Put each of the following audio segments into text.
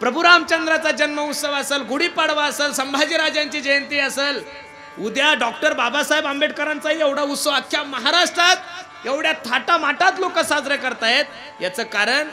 प्रभू रामचंद्राचा जन्म उत्सव असेल गुढीपाडवा असेल संभाजीराजांची जयंती असेल उद्या डॉक्टर बाबासाहेब आंबेडकरांचा एवढा उत्सव अख्ख्या महाराष्ट्रात एवढ्या थाटामाटात लोक साजरे करतायत याचं कारण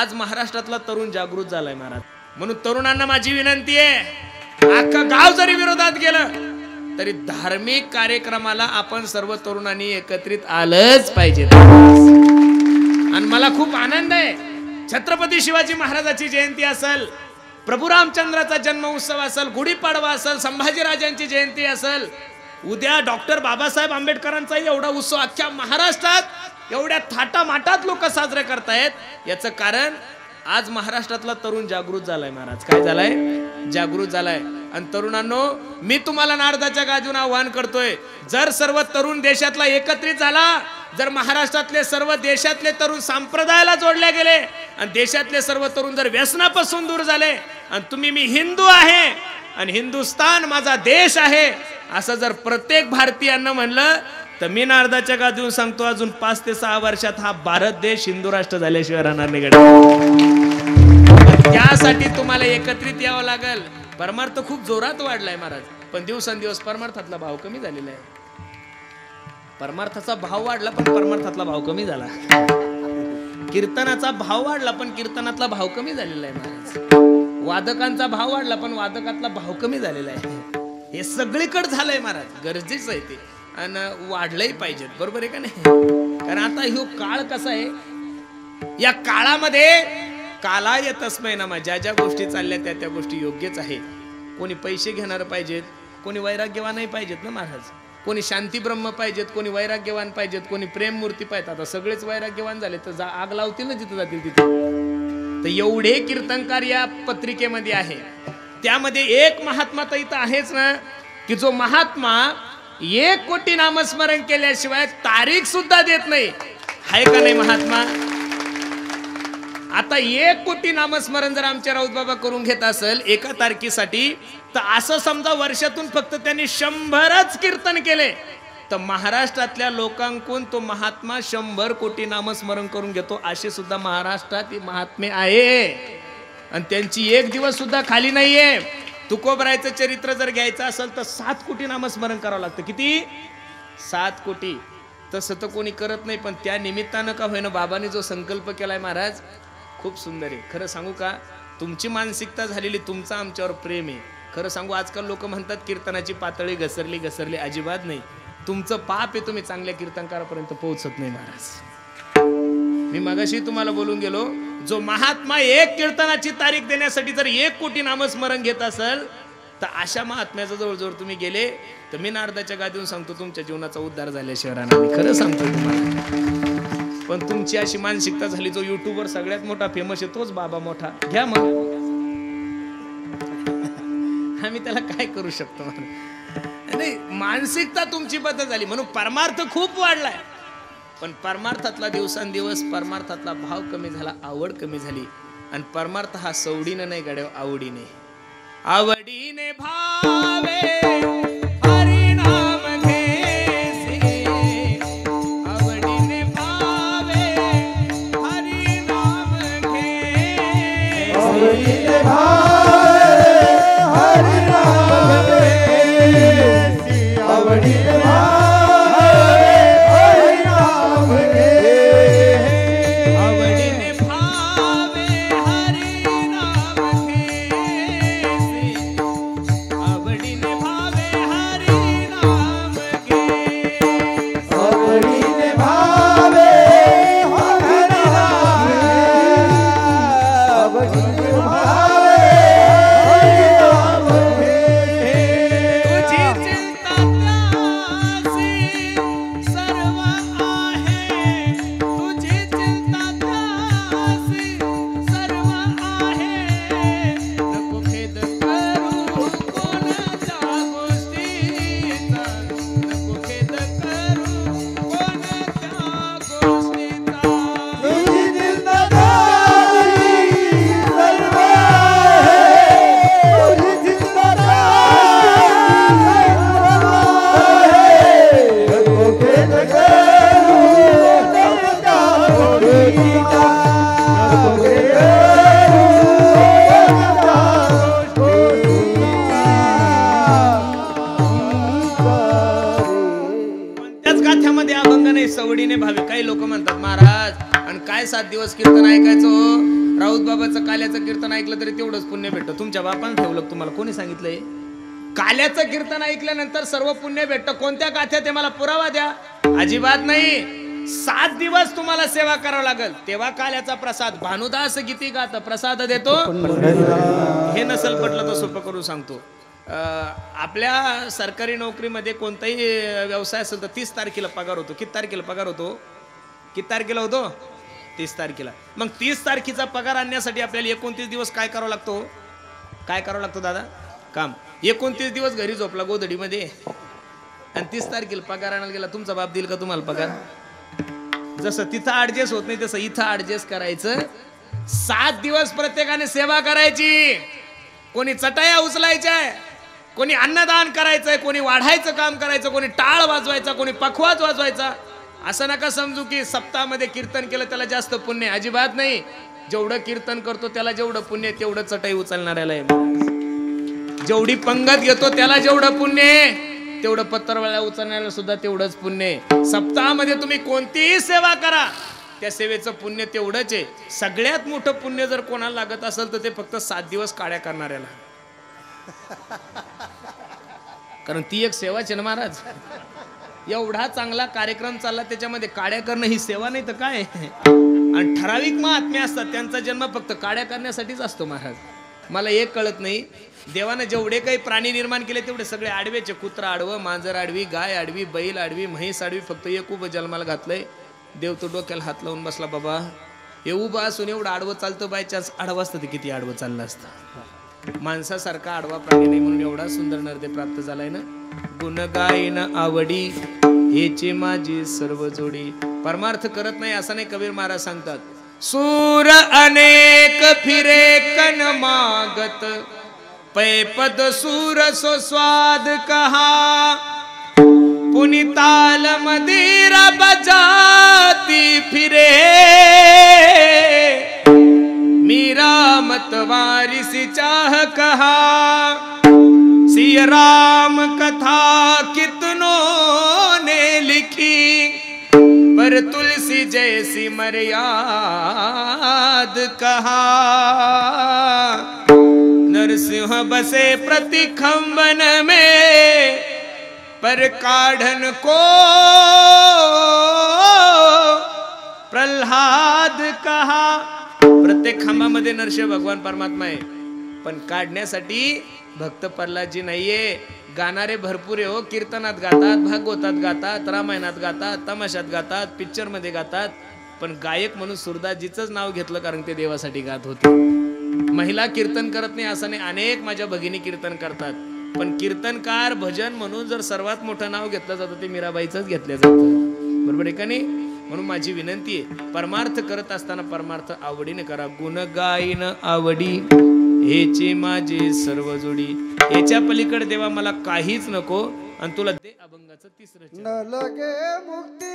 आज महाराष्ट्रातला तरुण जागृत झालाय महाराज. म्हणून तरुणांना माझी विनंती आहे अख्खं गाव जरी विरोधात गेलं तरी धार्मिक कार्यक्रमाला आपण सर्व तरुणांनी एकत्रित आलंच पाहिजे. आणि मला खूप आनंद आहे छत्रपती शिवाजी महाराजाची जयंती असेल प्रभू रामचंद्राचा जन्म उत्सव असेल गुढीपाडवा असेल संभाजीराजांची जयंती असेल उद्या डॉक्टर बाबासाहेब आंबेडकरांचा एवढा उत्सव अख्ख्या महाराष्ट्रात एवढ्या थाटामाटात लोक साजरे करतायत याचं कारण आज महाराष्ट्रातला तरुण जागृत झालाय महाराज. काय झालाय? जागृत झालाय. आणि तरुणांनो मी तुम्हाला नारदाच्या गाजून आव्हान करतोय. जर सर्व तरुण देशातला एकत्रित झाला जर महाराष्ट्रातले सर्व देशातले तरुण संप्रदायाला जोडले गेले आणि देशातले सर्व तरुण जर व्यसनापासून दूर झाले आणि तुम्ही मी हिंदू आहे आणि हिंदुस्तान माझा देश आहे असं जर प्रत्येक भारतीयांना म्हणलं तर मी नारदाच्या गाजून सांगतो अजून पाच ते सहा वर्षात हा भारत देश हिंदू राष्ट्र झाल्याशिवाय राहणार नाही त्यासाठी तुम्हाला एकत्रित यावं लागेल. परमार्थ खूप जोरात वाढलाय महाराज. पण दिवसेंदिवस परमार्थातला भाव कमी झालेला आहे. परमार्थाचा भाव वाढला पण परमार्थातला भाव कमी झाला. कीर्तनाचा भाव वाढला पण कीर्तनातला भाव कमी झालेला आहे महाराज. वादकांचा भाव वाढला पण वादकातला भाव कमी झालेला आहे. हे सगळीकडे झालंय महाराज. गरजेचं आहे ते. आणि वाढलंही पाहिजे बरोबर आहे का नाही? कारण आता ह्यो काळ कसा आहे? या काळामध्ये कालाय ना मग ज्या ज्या गोष्टी चालल्या त्या त्या गोष्टी योग्यच आहेत. कोणी पैसे घेणार पाहिजेत कोणी वैराग्यवानही पाहिजेत ना महाराज? कोणी शांती ब्रह्म पाहिजेत कोणी वैराग्यवान पाहिजेत कोणी प्रेम मूर्ती पाहिजेत. आता सगळेच वैराग्यवान झाले तर जा आग लावतील ना जिथं जातील तिथे. तर एवढे कीर्तनकार या पत्रिकेमध्ये आहे. त्यामध्ये एक महात्मा तर इथं आहेच ना की जो महात्मा एक कोटी नामस्मरण केल्याशिवाय तारीख सुद्धा देत नाही. आहे का नाही महात्मा? आता एक कोटी नामस्मरण जर आमच्या राऊत बाबा करून घेत असेल एका तारखेसाठी तर असं समजा वर्षातून फक्त त्यांनी शंभरच कीर्तन केले. तर महाराष्ट्रातल्या लोकांकून तो महात्मा शंभर कोटी नामस्मरण करून घेतो असे सुद्धा महाराष्ट्रात महात्मे आहे आणि त्यांची एक दिवस सुद्धा खाली नाहीये. तुकोबरायचं चरित्र जर घ्यायचं असेल तर सात कोटी नामस्मरण करावं लागतं. किती? सात कोटी. तसं तर कोणी करत नाही पण त्या निमित्तानं का होईना बाबाने जो संकल्प केलाय महाराज खूप सुंदर आहे. खरं सांगू का? तुमची मानसिकता झालेली तुमचं आमच्यावर प्रेम आहे. खरं सांगू आजकाल लोक म्हणतात कीर्तनाची पातळी घसरली घसरली अजिबात नाही. तुमचं पाप आहे तुम्ही चांगल्या कीर्तनकारापर्यंत पोहोचत नाही महाराज. मी मगाशी तुम्हाला बोलून गेलो जो महात्मा एक कीर्तनाची तारीख देण्यासाठी जर एक कोटी नामस्मरण घेत असेल तर अशा महात्म्याचा जवळजवळ तुम्ही गेले तर मी नारदाच्या गादीहून सांगतो तुमच्या जीवनाचा उद्धार झाल्याशिवाय राहणार खरं सांगतो तुम्हाला. पण तुमची अशी मानसिकता झाली जो युट्यूबवर सगळ्यात मोठा फेमस आहे तोच बाबा मोठा. घ्या मग. आम्ही त्याला काय करू शकतो? नाही मानसिकता तुमची बदल झाली. म्हणून परमार्थ खूप वाढलाय. पण परमार्थातला दिवसांदिवस परमार्थातला भाव कमी झाला आवड कमी झाली. आणि परमार्थ हा सवडीनं नाही गड्या आवडीने. आवडीने भावे हरिनाम घेसी. आवडीने सात दिवस कीर्तन ऐकायचं हो. राऊत बाबाचं काल्याचं कीर्तन ऐकलं तरी तेवढंच पुण्य भेटतं. तुमच्या बापानं ठेवलं तुम्हाला? कोणी सांगितलंय? काल्याचं कीर्तन ऐकल्यानंतर सर्व पुण्य भेटतं. कोणत्या गाथ्या ते मला पुरावा द्या. अजिबात नाही. सात दिवस तुम्हाला सेवा करावं लागेल. तेव्हा काल्याचा प्रसाद. भानुदास गीती गात प्रसाद देतो. हे नसल पटलं तर सोपं करून सांगतो. आपल्या सरकारी नोकरीमध्ये कोणताही व्यवसाय असेल तर तीस तारखेला पगार होतो. किती तारखेला पगार होतो? किती तारखेला होतो? तीस तारखेला. मग तीस तारखेचा पगार आणण्यासाठी आपल्याला एकोणतीस दिवस काय करावं लागतो? काय करावं लागतो दादा? काम. एकोणतीस दिवस घरी झोपला गोधडीमध्ये. आणि तीस तारखेला पगार आणायला गेला तुमचा बाप देईल का तुम्हाला पगार? जसं तिथं ॲडजस्ट होत नाही तसं इथं ॲडजस्ट करायचं. सात दिवस प्रत्येकाने सेवा करायची. कोणी चटाया उचलायच्या कोणी अन्नदान करायचंय कोणी वाढायचं काम करायचं कोणी टाळ वाजवायचा कोणी पखवाज वाजवायचा. असं नका समजू की सप्ताहामध्ये कीर्तन केलं त्याला जास्त पुण्य आहे. अजिबात नाही. जेवढं कीर्तन करतो त्याला जेवढं पुण्य तेवढं चटई उचलणाऱ्याला आहे. जेवढी पंगत घेतो त्याला जेवढं पुण्य तेवढं पत्रवाळ्या उचलण्याला सुद्धा तेवढंच पुण्य आहे. सप्ताहामध्ये तुम्ही कोणतीही सेवा करा त्या सेवेचं पुण्य तेवढंच आहे. सगळ्यात मोठं पुण्य जर कोणाला लागत असेल तर ते फक्त सात दिवस काड्या करणाऱ्याला. कारण ती एक सेवाच आहे ना महाराज? एवढा चांगला कार्यक्रम चालला त्याच्यामध्ये काड्या करणं ही सेवा नाही तर काय? आणि ठराविक महात्म्या असतात त्यांचा जन्म फक्त काड्या करण्यासाठीच असतो महाराज. मला एक कळत नाही देवानं जेवढे काही प्राणी निर्माण केले तेवढे सगळे आडवेचे कुत्रा आडवं मांजर आडवी गाय आडवी बैल आडवी म्हैस आडवी फक्त एक उभं जन्माला घातलंय. देव तो डोक्याला हात लावून बसला बाबा. हे उभं असून एवढं आडवं चालतं बाय चान्स आडवं असतं ते किती आडवं चाललं असतं? माणसासारखा आडवा प्राणी नाही म्हणून एवढा सुंदर नरदे प्राप्त झालाय ना? गुण गायन आवडी हेची माझी सर्व जोडी. परमार्थ करत नाही असं नाही कबीर महाराज सांगतात. सूर अनेक फिरे कन मागत पैपद सूर सो स्वाद कहा. पुनिताल मदिरा बजाती फिरे. मीरा मतवारी सी चाह कहा। सिय राम कथा कितनों ने लिखी। पर तुलसी जैसी मर्याद कहा। नरसिंह बसे प्रतिखंबन में, पर काढ़न को प्रल्हाद कहा। प्रत्येक खांबामध्ये नरसिंह भगवान परमात्मा आहे. पण काढण्यासाठी भक्त प्रल्हादजी नाहीये. गाणारे भरपूर आहे हो. कीर्तनात गातात भागवतात गातात रामायणात गातात तमाशात गातात पिक्चरमध्ये गातात. पण गायक म्हणून सुरदासजीच नाव घेतलं कारण ते देवासाठी गात होते. महिला कीर्तन करत नाही असं नाही अनेक माझ्या भगिनी कीर्तन करतात. पण कीर्तनकार भजन म्हणून जर सर्वात मोठं नाव घेतलं जातं ते मीराबाईचंच घेतलं जातं. बरोबर आहे का नाही? म्हणून माझी विनंती आहे परमार्थ करत असताना परमार्थ आवडीने करा. गुण गायन आवडी हेचे माझे सर्व जोडी. याच्या पलीकडे देवा मला काहीच नको आणि तुला दे अभंगाचं तिसरं लगे मुक्ती.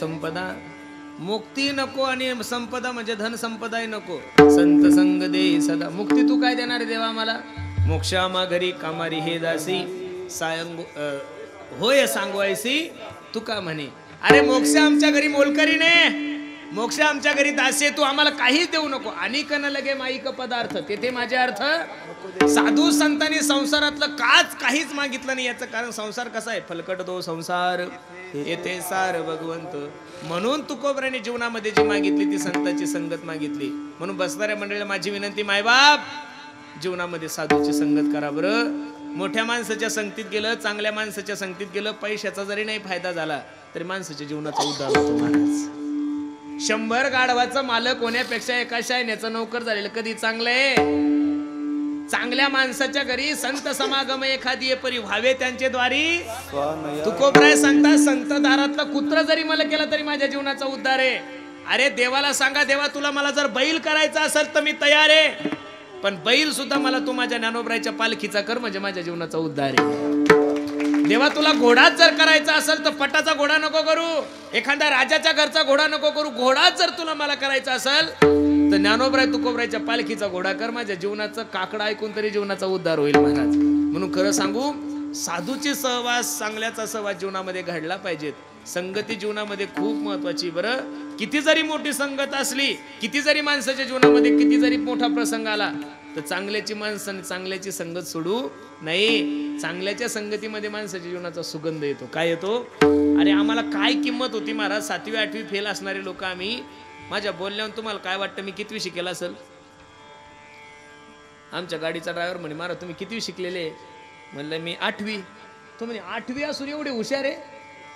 संपदा. मुक्ती नको आणि संपदा म्हणजे धन संपदाही नको. संत संग दे सदा. मुक्ती तू काय देणार देवा मला मोक्षामा घरी कामारी हे दासी. सायंग होय सांगवायसी तू का म्हणे? अरे मोक्ष आमच्या घरी मोलकरी ने मोक्ष आमच्या घरी दासी तू आम्हाला काहीच देऊ नको. आणि कन लगे माईक पदार्थ. तेथे माझे अर्थ साधू संतांनी संसारातलं काच काहीच मागितलं नाही. याचं कारण संसार कसा आहे? फलकट तो संसार. येथे सार भगवंत. म्हणून तुकोबराने जीवनामध्ये जी मागितली ती संतांची संगत मागितली. म्हणून बसणाऱ्या मंडळीला माझी विनंती मायबाप जीवनामध्ये साधूची संगत करा बरं. मोठ्या माणसाच्या संगतीत गेलं चांगल्या माणसाच्या संगतीत गेलं पैशाचा जरी नाही फायदा झाला तरी माणसाच्या जीवनाचा उद्धार होतो महाराज. शंभर गाढवाचा मालक होण्यापेक्षा एका शायण्याचा नोकर झालेलं कधी चांगलं आहे? चांगल्या माणसाच्या घरी संत समागम एखादी परी व्हावे त्यांचे द्वारी? तुकोबराय सांगता संत दारातला कुत्र जरी मला केला तरी माझ्या जीवनाचा उद्धार आहे. अरे देवाला सांगा देवा तुला मला जर बैल करायचा असेल तर मी तयार आहे. पण बैल सुद्धा मला तू माझ्या ज्ञानोबरायच्या पालखीचा कर म्हणजे माझ्या जीवनाचा उद्धार आहे. देवा तुला घोडाच जर करायचा असेल तर पटाचा घोडा नको करू. एखाद्या राजाच्या घरचा घोडा नको करू. घोडाच जर तुला मला करायचा असेल तर ज्ञानोबराय तुकोबरायच्या पालखीचा घोडाकर माझ्या जीवनाचं काकडा ऐकून तरी जीवनाचा उद्धार होईल महाराज. म्हणून खरं सांगू साधूचे सहवास चांगल्याचा सहवास जीवनामध्ये घडला पाहिजेत. संगती जीवनामध्ये खूप महत्वाची बरं. किती जरी मोठी संगत असली किती जरी माणसाच्या जीवनामध्ये किती जरी मोठा प्रसंग आला तर चांगल्याची माणसं आणि चांगल्याची संगत सोडू नाही चांगल्याच्या संगतीमध्ये माणसाच्या जीवनाचा सुगंध येतो. काय येतो? अरे आम्हाला काय किंमत होती महाराज? सातवी आठवी फेल असणारे लोक आम्ही माझ्या बोलण्यावर तुम्हाला काय वाटतं मी कितवी शिकेल असेल? आमच्या गाडीचा ड्रायव्हर म्हणे महाराज तुम्ही कितवी शिकलेले? म्हणलं मी आठवी. तो म्हणे आठवी असून एवढे हुशार आहे?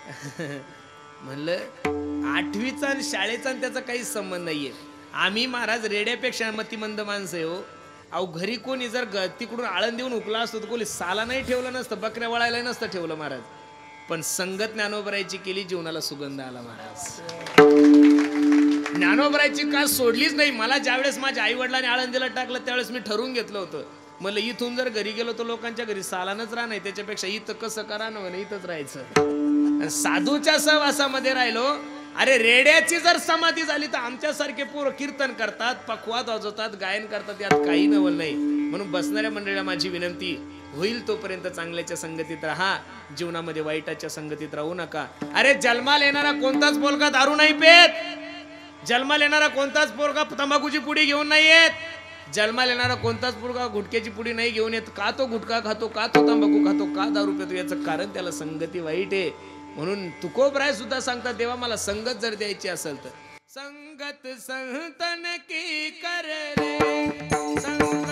म्हणलं आठवीचा आणि शाळेचा आणि त्याचा काहीच संबंध नाहीये. आम्ही महाराज रेड्यापेक्षा मतिमंद माणसं आहे हो. अहो घरी कोणी जर ग- तिकडून आळंद देऊन उकला असतो तर कोणी साला नाही ठेवलं नसतं बकऱ्या वळायला नसतं ठेवलं महाराज. पण संगत ज्ञानोबरायची केली जीवनाला सुगंध आला महाराज. ज्ञानोबरायची का सोडलीच नाही. मला ज्यावेळेस माझ्या आई वडिलांनी आळंदीला टाकलं त्यावेळेस मी ठरवून घेतलं होतं. मला इथून जर घरी गेलो तर लोकांच्या घरी सालानच राहणार त्याच्यापेक्षा इथं कसं करा ना इथंच राहायचं. साधूच्या सहवासामध्ये राहिलो. अरे रेड्याची जर समाधी झाली तर आमच्यासारखे पूर कीर्तन करतात पकवाद वाजवतात गायन करतात यात काही नवल नाही. म्हणून बसणाऱ्या मंडळीला माझी विनंती होईल तोपर्यंत चांगल्याच्या संगतीत राहा जीवनामध्ये वाईटाच्या संगतीत राहू नका. अरे जन्माला येणारा कोणताच बोलका दारू नाही पेत. जन्माला येणारा कोणताच पोरगा तंबाखूची पुडी घेऊन नाही येत. जन्माला येणारा कोणताच पोरगा गुटख्याची पुडी नाही घेऊन येत. का तो गुटखा खातो का तो तंबाखू खातो का दारू पितो याचं कारण त्याला संगती वाईट आहे. म्हणून तुकोबराय सुद्धा सांगतात देवा मला संगत जर द्यायची असेल तर. संगत संतन की कर रे? संगत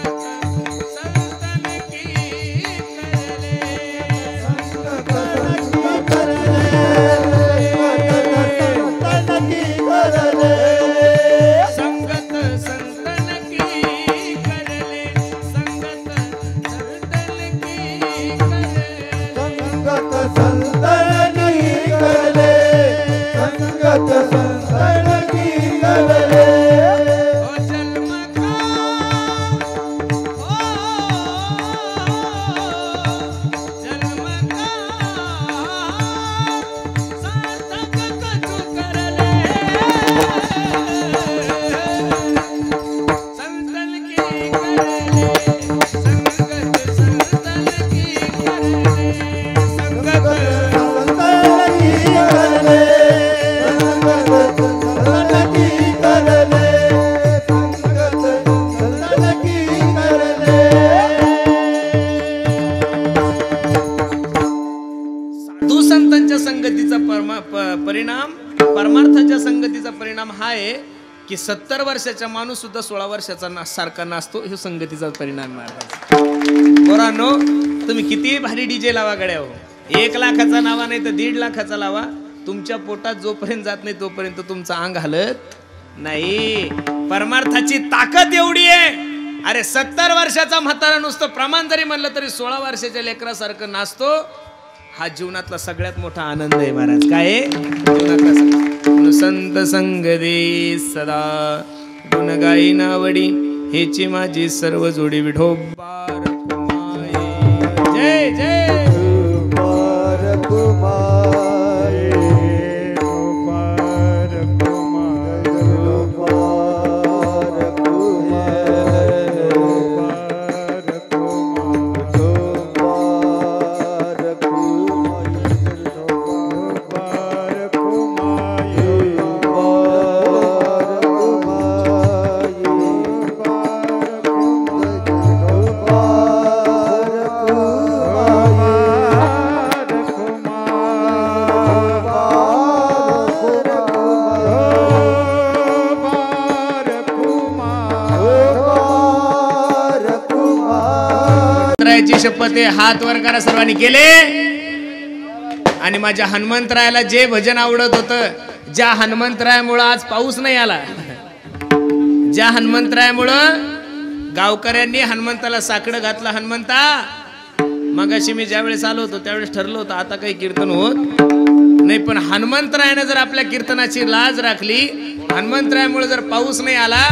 सत्तर वर्षाचा माणूस सुद्धा सोळा वर्षाचा ना सारखा नाचतो. हे संगतीचा परिणाम महाराज. पोरांनो तुम्ही किती भारी डीजे लावा गड्या हो. एक लाखाचा लावा नाही तर दीड लाखाचा लावा. तुमच्या पोटात जोपर्यंत जात नाही तोपर्यंत तुमचं अंग हलत नाही. परमार्थाची ताकद एवढी आहे. अरे सत्तर वर्षाचा म्हातारा नुसतं प्रमाण जरी म्हणलं तरी सोळा वर्षाच्या लेकरासारखं नाचतो. हा जीवनातला सगळ्यात मोठा आनंद आहे महाराज. काय जीवनातला सगळ्यात- संत संग दे सदा. गुणगाई नावडी हेची माझी सर्व जोडी विठोबार देवाची शपथ आहे हात वर करा सर्वांनी केले? आणि माझ्या हनुमंतरायाला जे भजन आवडत होतं ज्या हनुमंतरायामुळं आज पाऊस नाही आला. ज्या हनुमंतरायामुळं गावकऱ्यांनी हनुमंताला साकडं घातलं हनुमंता! मग अशी मी ज्यावेळेस आलो होतो त्यावेळेस ठरलो होतं आता काही कीर्तन होत नाही पण हनुमंतरायानं जर आपल्या कीर्तनाची लाज राखली हनुमंतरायामुळे जर पाऊस नाही आला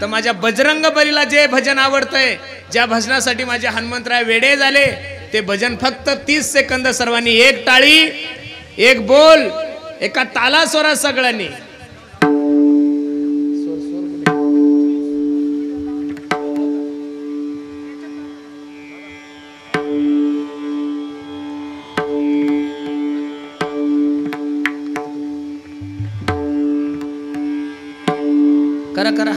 तर माझ्या बजरंग बलीला जे भजन आवडतंय ज्या भजनासाठी माझे हनुमंतराय वेडे झाले ते भजन फक्त तीस सेकंद सर्वांनी एक टाळी एक बोल एका ताला स्वरात सगळ्यांनी.